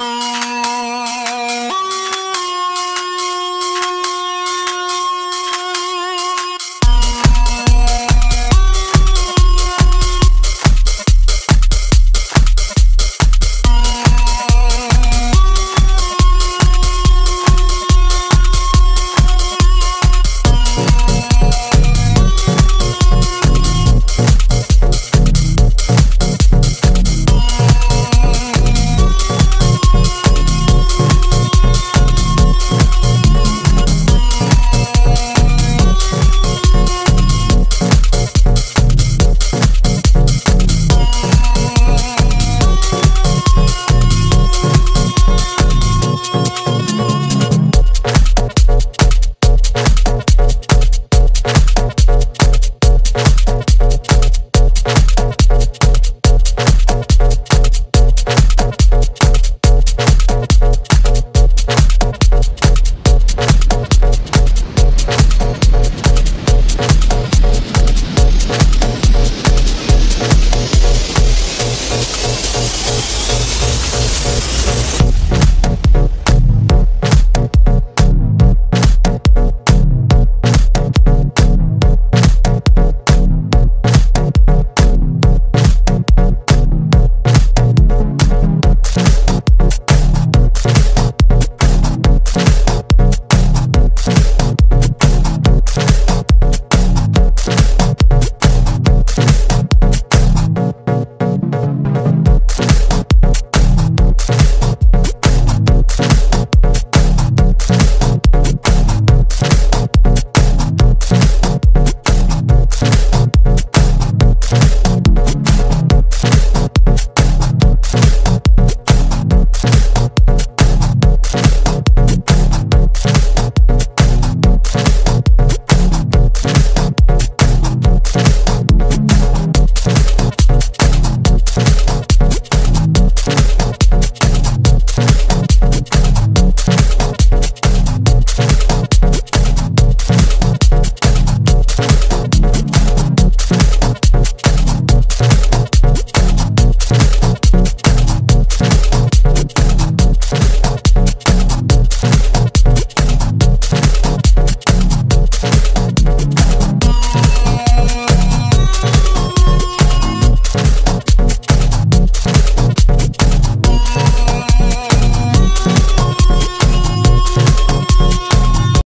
Bye.